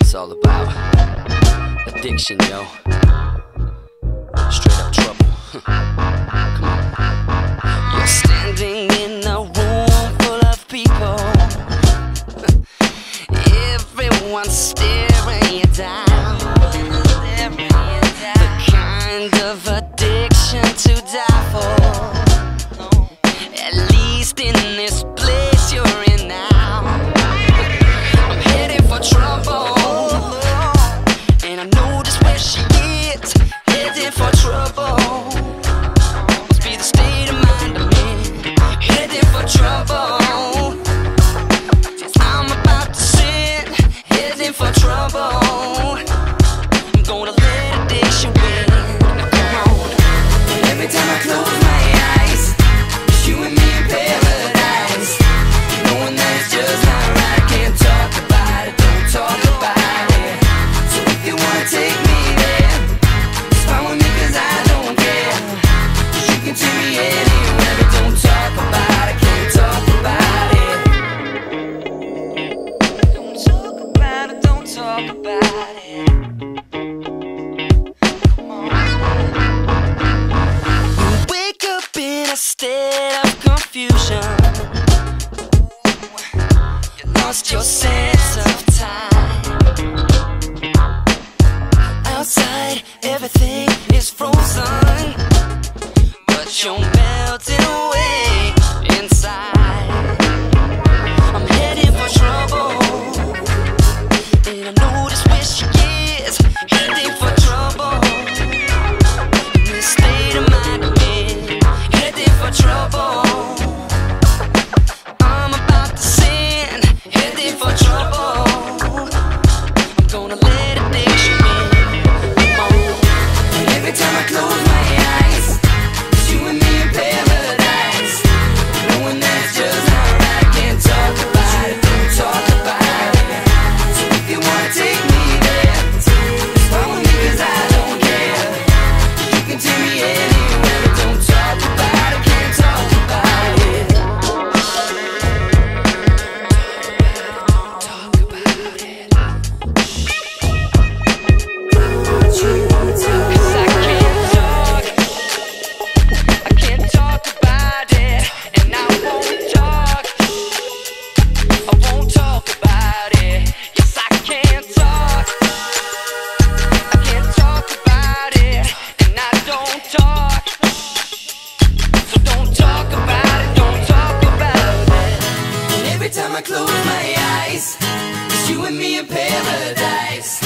It's all about addiction, yo. Straight up trouble. Come on. You're standing in a room full of people. Everyone's staring you down. The kind of addiction to die for. talk about it. Wake up in a state of confusion. You lost your sense of time. over my eyes. It's you and me in paradise.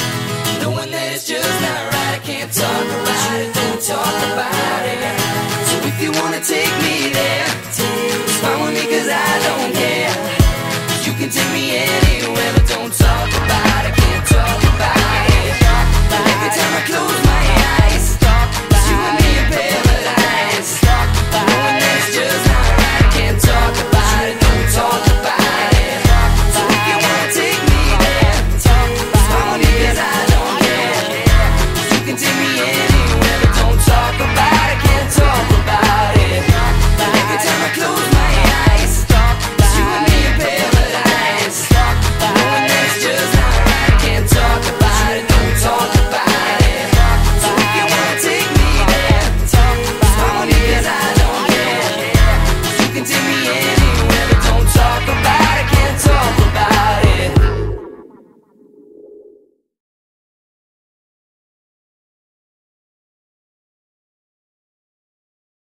Knowing that it's just not right, I can't talk about it, don't talk.